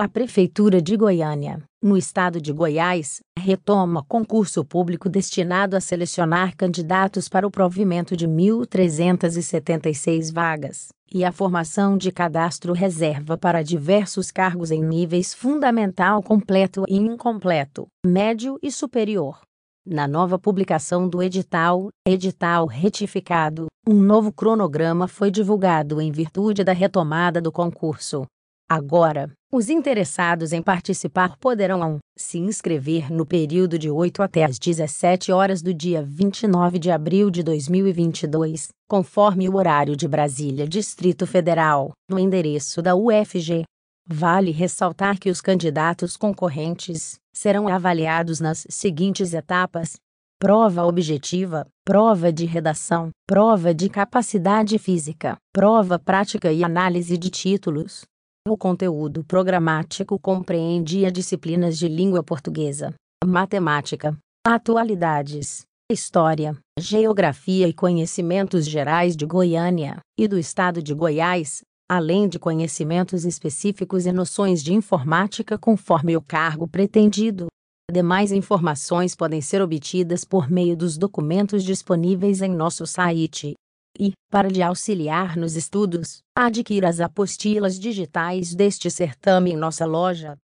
A Prefeitura de Goiânia, no estado de Goiás, retoma concurso público destinado a selecionar candidatos para o provimento de 1.376 vagas e a formação de cadastro reserva para diversos cargos em níveis fundamental completo e incompleto, médio e superior. Na nova publicação do edital, edital retificado, um novo cronograma foi divulgado em virtude da retomada do concurso. Agora, os interessados em participar poderão se inscrever no período de 8 até às 17 horas do dia 29 de abril de 2022, conforme o horário de Brasília, Distrito Federal, no endereço da UFG. Vale ressaltar que os candidatos concorrentes serão avaliados nas seguintes etapas: prova objetiva, prova de redação, prova de capacidade física, prova prática e análise de títulos, o conteúdo programático compreendia disciplinas de língua portuguesa, matemática, atualidades, história, geografia e conhecimentos gerais de Goiânia e do estado de Goiás, além de conhecimentos específicos e noções de informática conforme o cargo pretendido. Demais informações podem ser obtidas por meio dos documentos disponíveis em nosso site e, para lhe auxiliar nos estudos, adquira as apostilas digitais deste certame em nossa loja.